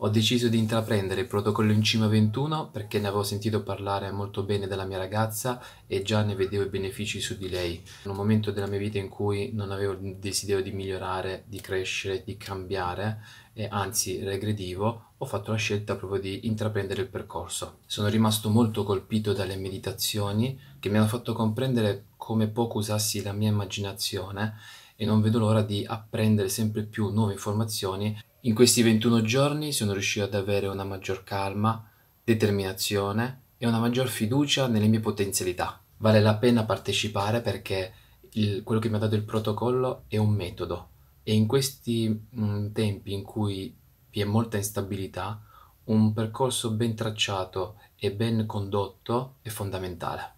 Ho deciso di intraprendere il protocollo in cima 21 perché ne avevo sentito parlare molto bene dalla mia ragazza e già ne vedevo i benefici su di lei. In un momento della mia vita in cui non avevo il desiderio di migliorare, di crescere, di cambiare e anzi regredivo, ho fatto la scelta proprio di intraprendere il percorso. Sono rimasto molto colpito dalle meditazioni che mi hanno fatto comprendere come poco usassi la mia immaginazione e non vedo l'ora di apprendere sempre più nuove informazioni in questi 21 giorni sono riuscito ad avere una maggior calma, determinazione e una maggior fiducia nelle mie potenzialità. Vale la pena partecipare perché il, quello che mi ha dato il protocollo è un metodo e in questi mh, mm, tempi in cui vi è molta instabilità, un percorso ben tracciato e ben condotto è fondamentale.